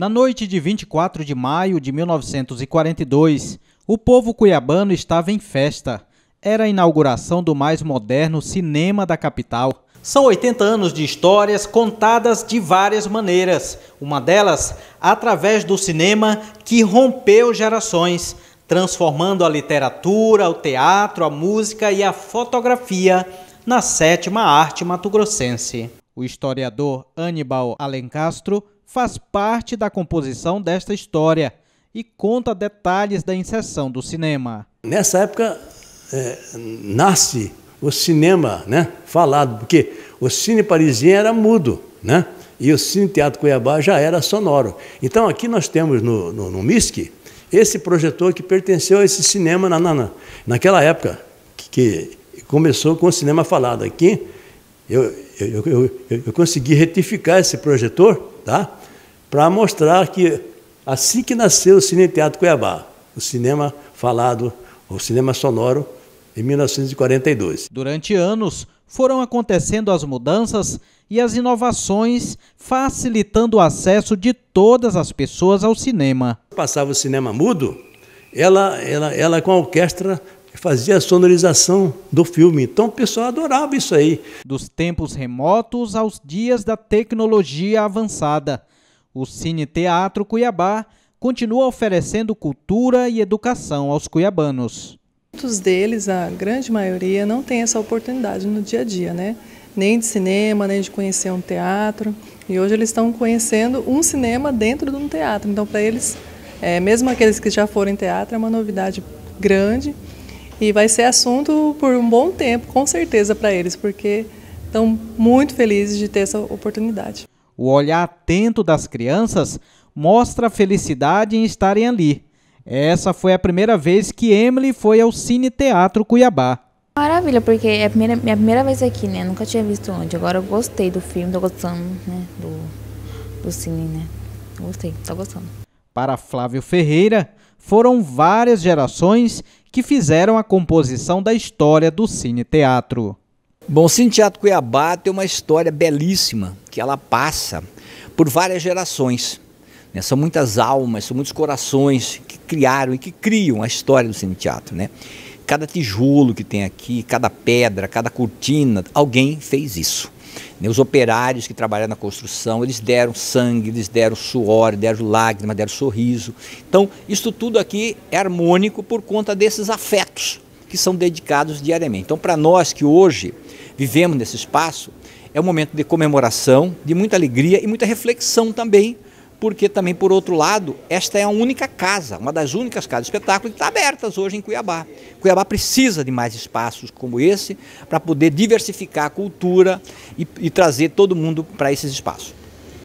Na noite de 24 de maio de 1942, o povo cuiabano estava em festa. Era a inauguração do mais moderno cinema da capital. São 80 anos de histórias contadas de várias maneiras. Uma delas através do cinema que rompeu gerações, transformando a literatura, o teatro, a música e a fotografia na sétima arte matogrossense. O historiador Aníbal Alencastro faz parte da composição desta história e conta detalhes da inserção do cinema. Nessa época é, nasce o cinema né, falado, porque o cine parisiense era mudo, né? E o Cine Teatro Cuiabá já era sonoro. Então aqui nós temos no, no, no MISC esse projetor que pertenceu a esse cinema na, na, naquela época, que, que começou com o cinema falado. Aqui eu, eu, eu, eu consegui retificar esse projetor, tá? para mostrar que assim que nasceu o Cine Teatro Cuiabá, o cinema falado, o cinema sonoro, em 1942. Durante anos foram acontecendo as mudanças e as inovações, facilitando o acesso de todas as pessoas ao cinema. Passava o cinema mudo, ela, ela, ela com a orquestra fazia a sonorização do filme. Então o pessoal adorava isso aí. Dos tempos remotos aos dias da tecnologia avançada, o Cine Teatro Cuiabá continua oferecendo cultura e educação aos cuiabanos. Muitos deles, a grande maioria, não tem essa oportunidade no dia a dia, né? Nem de cinema, nem de conhecer um teatro. E hoje eles estão conhecendo um cinema dentro de um teatro. Então, para eles, é, mesmo aqueles que já foram em teatro, é uma novidade grande e vai ser assunto por um bom tempo, com certeza, para eles, porque estão muito felizes de ter essa oportunidade. O olhar atento das crianças mostra a felicidade em estarem ali. Essa foi a primeira vez que Emily foi ao Cine Teatro Cuiabá. Maravilha, porque é a primeira, minha primeira vez aqui, né? Nunca tinha visto onde. Agora eu gostei do filme, tô gostando, né? Do, do cine, né? Gostei, tô gostando. Para Flávio Ferreira, foram várias gerações que fizeram a composição da história do Cine Teatro. Bom, o Cine Teatro Cuiabá tem uma história belíssima, que ela passa por várias gerações. Né? São muitas almas, são muitos corações que criaram e que criam a história do Cine Teatro. Né? Cada tijolo que tem aqui, cada pedra, cada cortina, alguém fez isso. Né? Os operários que trabalharam na construção, eles deram sangue, eles deram suor, deram lágrima, deram sorriso. Então, isso tudo aqui é harmônico por conta desses afetos que são dedicados diariamente. Então, para nós que hoje vivemos nesse espaço, é um momento de comemoração, de muita alegria e muita reflexão também, porque também, por outro lado, esta é a única casa, uma das únicas casas de espetáculo que está abertas hoje em Cuiabá. Cuiabá precisa de mais espaços como esse para poder diversificar a cultura e, e trazer todo mundo para esses espaços.